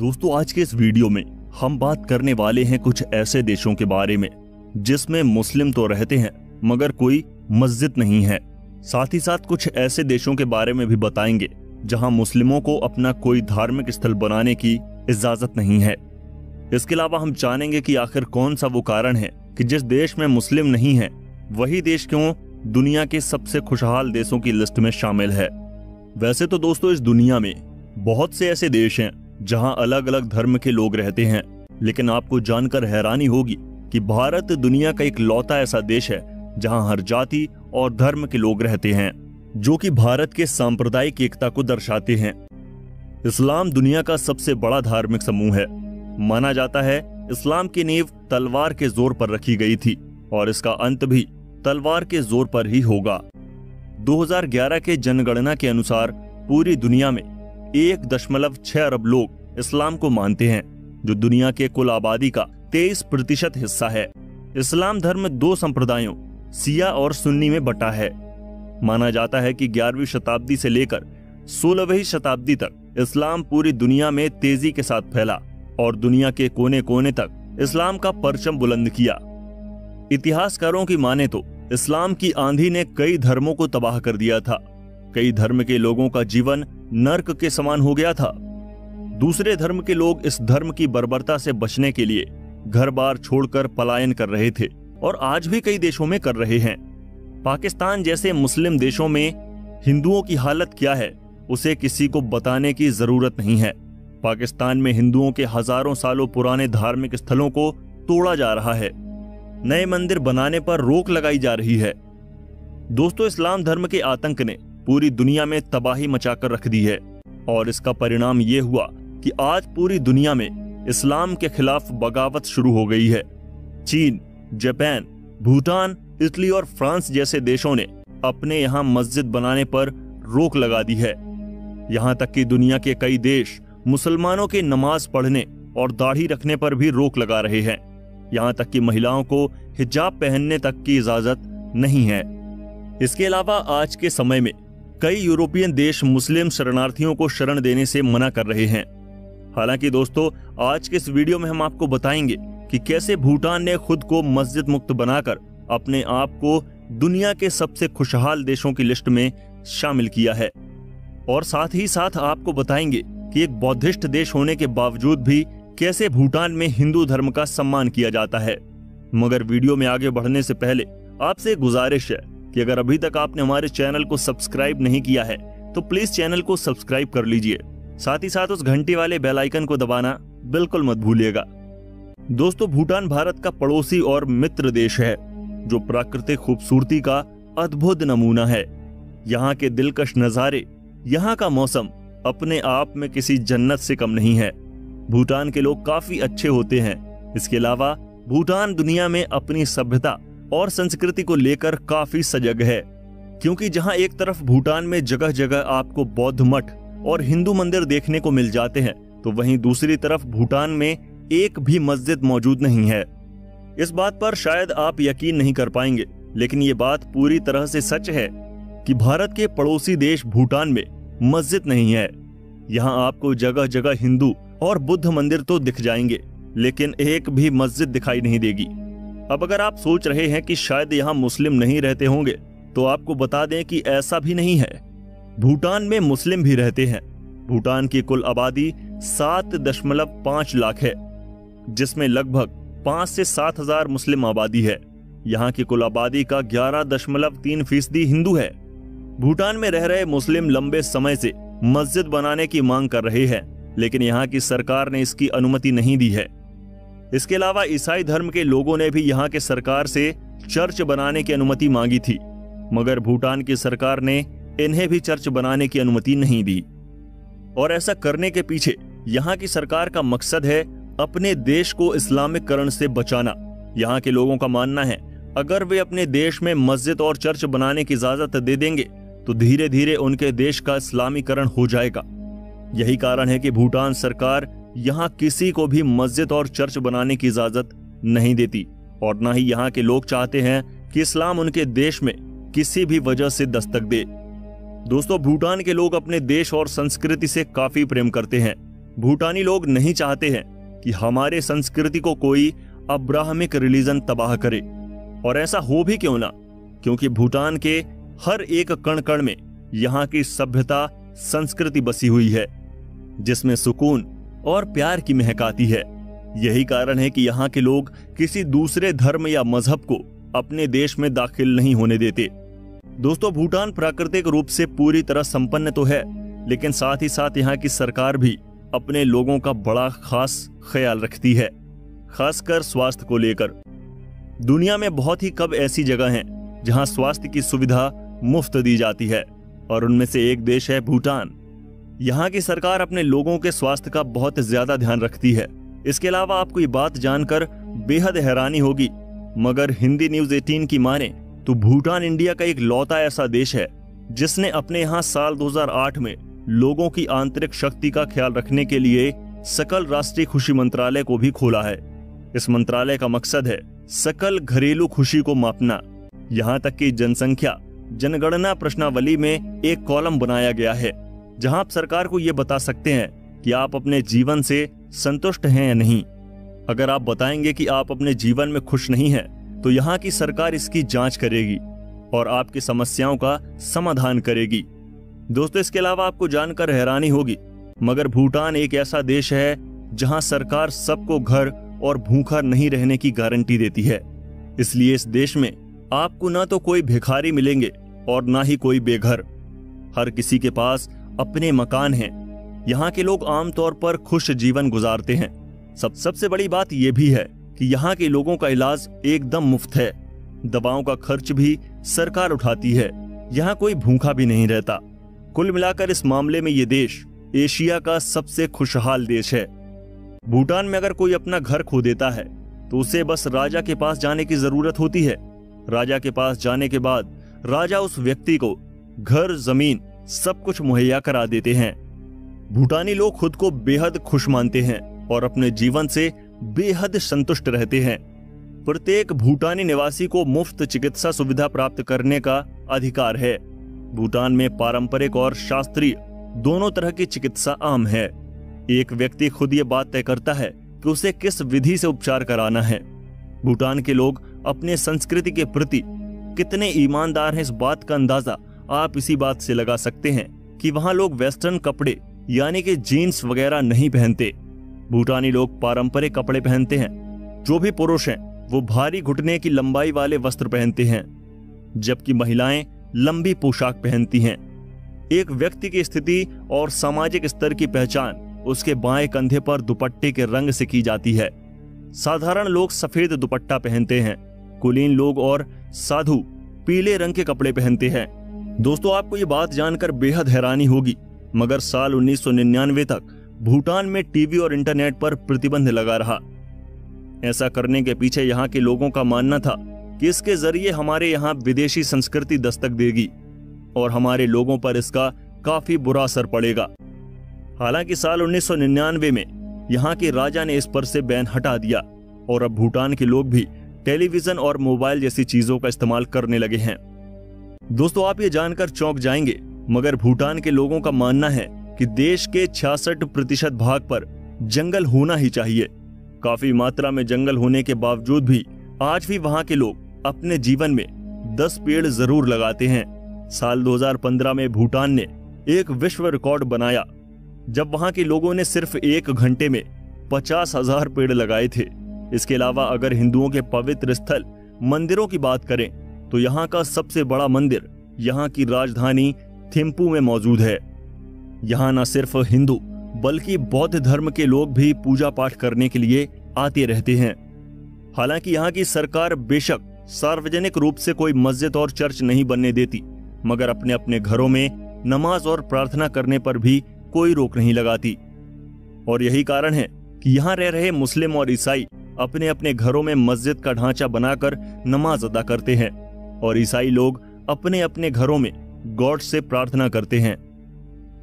दोस्तों, आज के इस वीडियो में हम बात करने वाले हैं कुछ ऐसे देशों के बारे में, जिसमें मुस्लिम तो रहते हैं, मगर कोई मस्जिद नहीं है। साथ ही साथ कुछ ऐसे देशों के बारे में भी बताएँगे, जहाँ मुस्लिमों को अपना कोई धार्मिक स्थल बनाने की इजाज़त नहीं है। इसके अलावा हम जानेंगे कि आखिर कौन सा वो कारण है कि जिस देश में मुस्लिम नहीं है, वही देश क्यों दुनिया के सबसे खुशहाल देशों की लिस्ट में शामिल है। वैसे तो दोस्तों, इस दुनिया में बहुत से ऐसे देश हैं जहाँ अलग अलग धर्म के लोग रहते हैं। लेकिन आपको जानकर हैरानी होगी कि भारत दुनिया का एक लौता ऐसा देश है, जहाँ हर जाति और धर्म के लोग रहते हैं, जो कि भारत के सांप्रदायिक एकता को दर्शाते हैं। इस्लाम दुनिया का सबसे बड़ा धार्मिक समूह है। माना जाता है, इस्लाम की नींव तलवार के ज़ोर पर रखी गई थी, और इसका अंत भी तलवार के ज़ोर पर ही होगा। 2011 के जनगणना के अनुसार पूरी दुनिया में एक दशमलव छह अरब लोग इस्लाम को मानते हैं, जो दुनिया के कुल आबादी का तेईस प्रतिशत हिस्सा है। इस्लाम धर्म दो संप्रदायों, सिया और सुन्नी में बटा है। माना जाता है कि 11वीं शताब्दी से लेकर 16वीं शताब्दी तक इस्लाम पूरी दुनिया में तेज़ी के साथ फैला और दुनिया के कोने कोने तक इस्लाम का परचम बुलंद किया। इतिहासकारों की माने तो इस्लाम की आंधी ने कई धर्मों को तबाह कर दिया था। कई धर्म के लोगों का जीवन नर्क के समान हो गया था। दूसरे धर्म के लोग इस धर्म की बर्बरता से बचने के लिए घर बार छोड़कर पलायन कर रहे थे और आज भी कई देशों में कर रहे हैं। पाकिस्तान जैसे मुस्लिम देशों में हिंदुओं की हालत क्या है, उसे किसी को बताने की ज़रूरत नहीं है। पाकिस्तान में हिंदुओं के हज़ारों सालों पुराने धार्मिक स्थलों को तोड़ा जा रहा है। नए मंदिर बनाने पर रोक लगाई जा रही है। दोस्तों, इस्लाम धर्म के आतंक ने पूरी दुनिया में तबाही मचाकर रख दी है। और इसका परिणाम ये हुआ कि आज पूरी दुनिया में इस्लाम के खिलाफ बगावत शुरू हो गई है। चीन, जापान, भूटान, इटली और फ्रांस जैसे देशों ने अपने यहाँ मस्जिद बनाने पर रोक लगा दी है। यहाँ तक कि दुनिया के कई देश मुसलमानों के नमाज़ पढ़ने और दाढ़ी रखने पर भी रोक लगा रहे हैं। यहाँ तक कि महिलाओं को हिजाब पहनने तक की इजाज़त नहीं है। इसके अलावा आज के समय में कई यूरोपियन देश मुस्लिम शरणार्थियों को शरण देने से मना कर रहे हैं। हालाँकि दोस्तों, आज के इस वीडियो में हम आपको बताएँगे कि कैसे भूटान ने खुद को मस्जिद मुक्त बनाकर अपने आप को दुनिया के सबसे खुशहाल देशों की लिस्ट में शामिल किया है। और साथ ही साथ आपको बताएँगे कि एक बौद्धिस्ट देश होने के बावजूद भी कैसे भूटान में हिंदू धर्म का सम्मान किया जाता है। मगर वीडियो में आगे बढ़ने से पहले आपसे गुजारिश है कि अगर अभी तक आपने हमारे चैनल को सब्सक्राइब नहीं किया है तो प्लीज़ चैनल को सब्सक्राइब कर लीजिए। साथ ही साथ उस घंटी वाले बेल आइकन को दबाना बिल्कुल मत भूलिएगा। दोस्तों, भूटान भारत का पड़ोसी और मित्र देश है, जो प्राकृतिक खूबसूरती का अद्भुत नमूना है। यहाँ के दिलकश नजारे, यहाँ का मौसम अपने आप में किसी जन्नत से कम नहीं है। भूटान के लोग काफ़ी अच्छे होते हैं। इसके अलावा, भूटान दुनिया में अपनी सभ्यता और संस्कृति को लेकर काफ़ी सजग है, क्योंकि जहाँ एक तरफ़ भूटान में जगह जगह आपको बौद्ध मठ और हिंदू मंदिर देखने को मिल जाते हैं तो वहीं दूसरी तरफ़ भूटान में एक भी मस्जिद मौजूद नहीं है। इस बात पर शायद आप यकीन नहीं कर पाएँगे, लेकिन ये बात पूरी तरह से सच है कि भारत के पड़ोसी देश भूटान में मस्जिद नहीं है। यहाँ आपको जगह जगह हिंदू और बुद्ध मंदिर तो दिख जाएँगे, लेकिन एक भी मस्जिद दिखाई नहीं देगी। अब अगर आप सोच रहे हैं कि शायद यहाँ मुस्लिम नहीं रहते होंगे तो आपको बता दें कि ऐसा भी नहीं है। भूटान में मुस्लिम भी रहते हैं। भूटान की कुल आबादी सात दशमलव पाँच लाख है, जिसमें लगभग पाँच से सात हज़ार मुस्लिम आबादी है। यहाँ की कुल आबादी का ग्यारह दशमलव तीन फ़ीसदी हिंदू है। भूटान में रह रहे मुस्लिम लंबे समय से मस्जिद बनाने की मांग कर रहे हैं, लेकिन यहाँ की सरकार ने इसकी अनुमति नहीं दी है। इसके अलावा ईसाई धर्म के लोगों ने भी यहाँ के सरकार से चर्च बनाने की अनुमति मांगी थी, मगर भूटान की सरकार ने इन्हें भी चर्च बनाने की अनुमति नहीं दी। और ऐसा करने के पीछे यहाँ की सरकार का मकसद है अपने देश को इस्लामिकरण से बचाना। यहाँ के लोगों का मानना है, अगर वे अपने देश में मस्जिद और चर्च बनाने की इजाज़त दे देंगे तो धीरे धीरे उनके देश का इस्लामीकरण हो जाएगा। यही कारण है कि भूटान सरकार यहाँ किसी को भी मस्जिद और चर्च बनाने की इजाज़त नहीं देती, और न ही यहाँ के लोग चाहते हैं कि इस्लाम उनके देश में किसी भी वजह से दस्तक दे। दोस्तों, भूटान के लोग अपने देश और संस्कृति से काफ़ी प्रेम करते हैं। भूटानी लोग नहीं चाहते हैं कि हमारे संस्कृति को कोई अब्राहमिक रिलीजन तबाह करे। और ऐसा हो भी क्यों ना? क्योंकि भूटान के हर एक कण कण में यहाँ की सभ्यता संस्कृति बसी हुई है, जिसमें सुकून और प्यार की महक आती है। यही कारण है कि यहाँ के लोग किसी दूसरे धर्म या मज़हब को अपने देश में दाखिल नहीं होने देते। दोस्तों, भूटान प्राकृतिक रूप से पूरी तरह संपन्न तो है, लेकिन साथ ही साथ यहाँ की सरकार भी अपने लोगों का बड़ा खास ख्याल रखती है, खासकर स्वास्थ्य को लेकर। दुनिया में बहुत ही कब ऐसी जगह हैं जहाँ स्वास्थ्य की सुविधा मुफ़्त दी जाती है, और उनमें से एक देश है भूटान। यहाँ की सरकार अपने लोगों के स्वास्थ्य का बहुत ज़्यादा ध्यान रखती है। इसके अलावा आपको ये बात जानकर बेहद हैरानी होगी। मगर हिंदी न्यूज़ 18 की माने तो भूटान इंडिया का एक लौता ऐसा देश है, जिसने अपने यहाँ साल 2008 में लोगों की आंतरिक शक्ति का ख्याल रखने के लिए सकल राष्ट्रीय खुशी मंत्रालय को भी खोला है। इस मंत्रालय का मकसद है सकल घरेलू खुशी को मापना। यहाँ तक कि जनसंख्या, जनगणना प्रश्नावली में एक कॉलम बनाया गया है। जहाँ आप सरकार को ये बता सकते हैं कि आप अपने जीवन से संतुष्ट हैं या नहीं। अगर आप बताएँगे कि आप अपने जीवन में खुश नहीं हैं, तो यहाँ की सरकार इसकी जाँच करेगी और आपकी समस्याओं का समाधान करेगी। दोस्तों इसके अलावा आपको जानकर हैरानी होगी मगर भूटान एक ऐसा देश है जहाँ सरकार सबको घर और भूखा नहीं रहने की गारंटी देती है। इसलिए इस देश में आपको ना तो कोई भिखारी मिलेंगे और ना ही कोई बेघर। हर किसी के पास अपने मकान हैं। यहाँ के लोग आमतौर पर खुश जीवन गुजारते हैं। सब, सबसे बड़ी बात यह भी है कि यहाँ के लोगों का इलाज एकदम मुफ़्त है। दवाओं का खर्च भी सरकार उठाती है। यहाँ कोई भूखा भी नहीं रहता। कुल मिलाकर इस मामले में ये देश एशिया का सबसे खुशहाल देश है। भूटान में अगर कोई अपना घर खो देता है तो उसे बस राजा के पास जाने की ज़रूरत होती है। राजा के पास जाने के बाद राजा उस व्यक्ति को घर, ज़मीन सब कुछ मुहैया करा देते हैं। भूटानी लोग खुद को बेहद खुश मानते हैं और अपने जीवन से बेहद संतुष्ट रहते हैं। प्रत्येक भूटानी निवासी को मुफ़्त चिकित्सा सुविधा प्राप्त करने का अधिकार है। भूटान में पारंपरिक और शास्त्रीय दोनों तरह की चिकित्सा आम है। एक व्यक्ति खुद ये बात तय करता है कि उसे किस विधि से उपचार कराना है। भूटान के लोग अपने संस्कृति के प्रति कितने ईमानदार हैं इस बात का अंदाज़ा आप इसी बात से लगा सकते हैं कि वहाँ लोग वेस्टर्न कपड़े, यानी कि जीन्स वगैरह नहीं पहनते। भूटानी लोग पारंपरिक कपड़े पहनते हैं। जो भी पुरुष हैं, वो भारी घुटने की लंबाई वाले वस्त्र पहनते हैं, जबकि महिलाएँ लंबी पोशाक पहनती हैं। एक व्यक्ति की स्थिति और सामाजिक स्तर की पहचान उसके बाएँ कंधे पर दुपट्टे के रंग से की जाती है। साधारण लोग सफ़ेद दुपट्टा पहनते हैं, कुलीन लोग और साधु पीले रंग के कपड़े पहनते हैं। दोस्तों, आपको ये बात जानकर बेहद हैरानी होगी, मगर साल 1999 तक भूटान में टीवी और इंटरनेट पर प्रतिबंध लगा रहा। ऐसा करने के पीछे यहाँ के लोगों का मानना था कि इसके ज़रिए हमारे यहाँ विदेशी संस्कृति दस्तक देगी, और हमारे लोगों पर इसका काफ़ी बुरा असर पड़ेगा। हालाँकि साल 1999 में यहाँ के राजा ने इस पर से बैन हटा दिया, और अब भूटान के लोग भी टेलीविज़न और मोबाइल जैसी चीज़ों का इस्तेमाल करने लगे हैं। दोस्तों, आप ये जानकर चौंक जाएँगे, मगर भूटान के लोगों का मानना है कि देश के छियासठ प्रतिशत भाग पर जंगल होना ही चाहिए। काफ़ी मात्रा में जंगल होने के बावजूद भी आज भी वहाँ के लोग अपने जीवन में 10 पेड़ ज़रूर लगाते हैं। साल 2015 में भूटान ने एक विश्व रिकॉर्ड बनाया, जब वहाँ के लोगों ने सिर्फ़ एक घंटे में पचास हज़ार पेड़ लगाए थे। इसके अलावा अगर हिंदुओं के पवित्र स्थल मंदिरों की बात करें तो यहाँ का सबसे बड़ा मंदिर, यहाँ की राजधानी थिम्पू में मौजूद है। यहाँ न सिर्फ़ हिंदू, बल्कि बौद्ध धर्म के लोग भी पूजा पाठ करने के लिए आते रहते हैं। हालाँकि यहाँ की सरकार बेशक सार्वजनिक रूप से कोई मस्जिद और चर्च नहीं बनने देती, मगर अपने अपने घरों में नमाज़ और प्रार्थना करने पर भी कोई रोक नहीं लगाती। और यही कारण है कि यहाँ रह रहे मुस्लिम और ईसाई अपने अपने घरों में मस्जिद का ढांचा बनाकर नमाज़ अदा करते हैं। और ईसाई लोग अपने अपने घरों में गॉड से प्रार्थना करते हैं।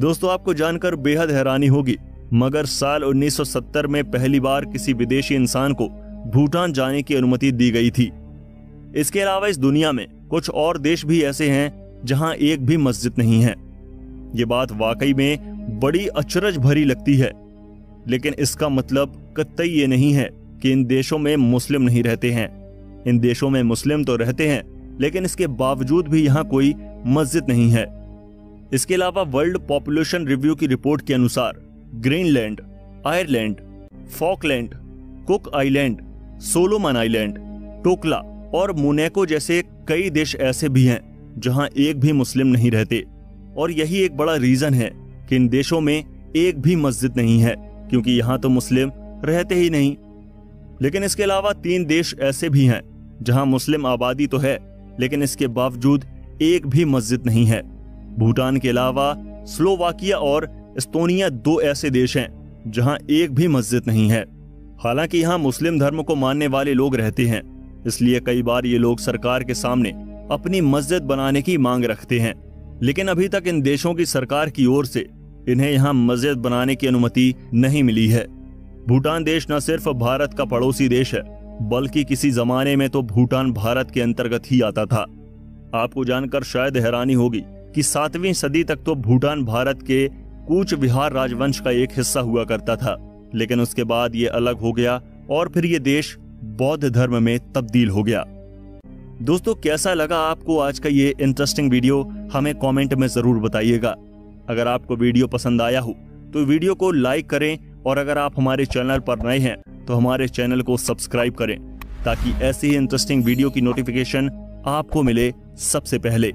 दोस्तों, आपको जानकर बेहद हैरानी होगी, मगर साल 1970 में पहली बार किसी विदेशी इंसान को भूटान जाने की अनुमति दी गई थी। इसके अलावा इस दुनिया में कुछ और देश भी ऐसे हैं जहाँ एक भी मस्जिद नहीं है। ये बात वाकई में बड़ी अचरज भरी लगती है, लेकिन इसका मतलब कतई ये नहीं है कि इन देशों में मुस्लिम नहीं रहते हैं। इन देशों में मुस्लिम तो रहते हैं लेकिन इसके बावजूद भी यहाँ कोई मस्जिद नहीं है। इसके अलावा वर्ल्ड पॉपुलेशन रिव्यू की रिपोर्ट के अनुसार, Greenland, Ireland, Falkland, Cook Island, Solomon Island, Tokelau और मोनेको जैसे कई देश ऐसे भी हैं, जहाँ एक भी मुस्लिम नहीं रहते। और यही एक बड़ा रीजन है कि इन देशों में एक भी मस्जिद नहीं है, क्योंकि यहाँ तो मुस्लिम रहते ही नहीं। लेकिन इसके अलावा तीन देश ऐसे भी हैं, जहाँ मुस्लिम आबादी तो है लेकिन इसके बावजूद एक भी मस्जिद नहीं है। भूटान के अलावा स्लोवाकिया और एस्तोनिया दो ऐसे देश हैं, जहाँ एक भी मस्जिद नहीं है। हालाँकि यहाँ मुस्लिम धर्म को मानने वाले लोग रहते हैं, इसलिए कई बार ये लोग सरकार के सामने अपनी मस्जिद बनाने की मांग रखते हैं। लेकिन अभी तक इन देशों की सरकार की ओर से इन्हें यहाँ मस्जिद बनाने की अनुमति नहीं मिली है। भूटान देश न सिर्फ़ भारत का पड़ोसी देश है बल्कि किसी जमाने में तो भूटान भारत के अंतर्गत ही आता था। आपको जानकर शायद हैरानी होगी कि सातवीं सदी तक तो भूटान भारत के कूच विहार राजवंश का एक हिस्सा हुआ करता था, लेकिन उसके बाद ये अलग हो गया और फिर ये देश बौद्ध धर्म में तब्दील हो गया। दोस्तों, कैसा लगा आपको आज का ये इंटरेस्टिंग वीडियो हमें कमेंट में ज़रूर बताइएगा। अगर आपको वीडियो पसंद आया हो तो वीडियो को लाइक करें और अगर आप हमारे चैनल पर नए हैं तो हमारे चैनल को सब्सक्राइब करें ताकि ऐसी ही इंटरेस्टिंग वीडियो की नोटिफिकेशन आपको मिले सबसे पहले।